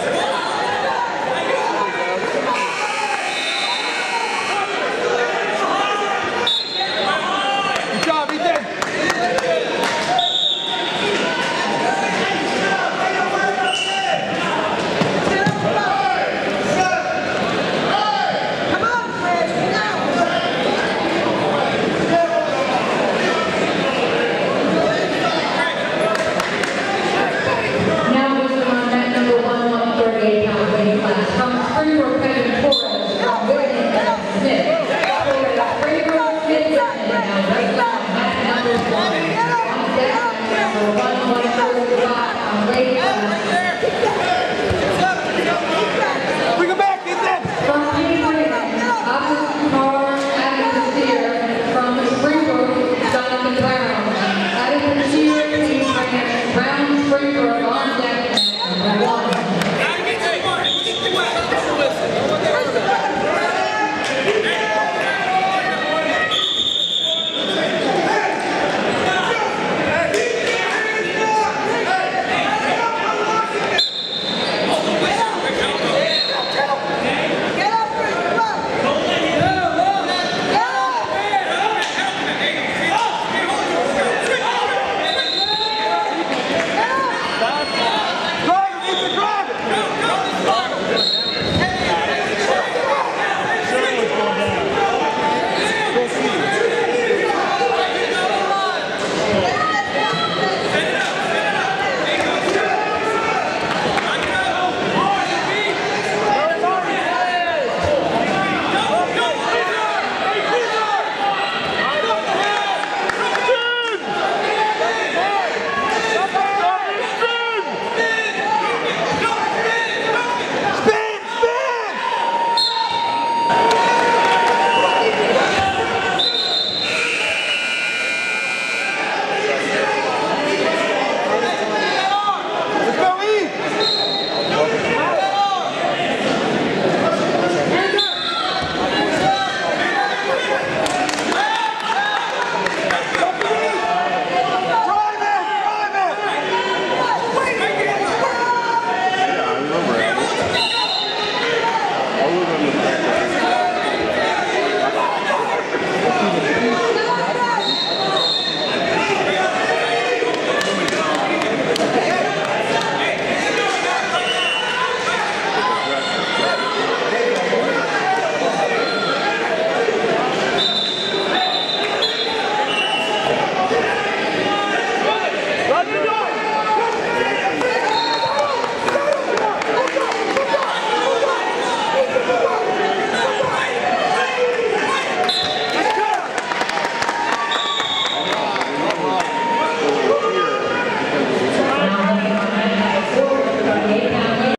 Yeah.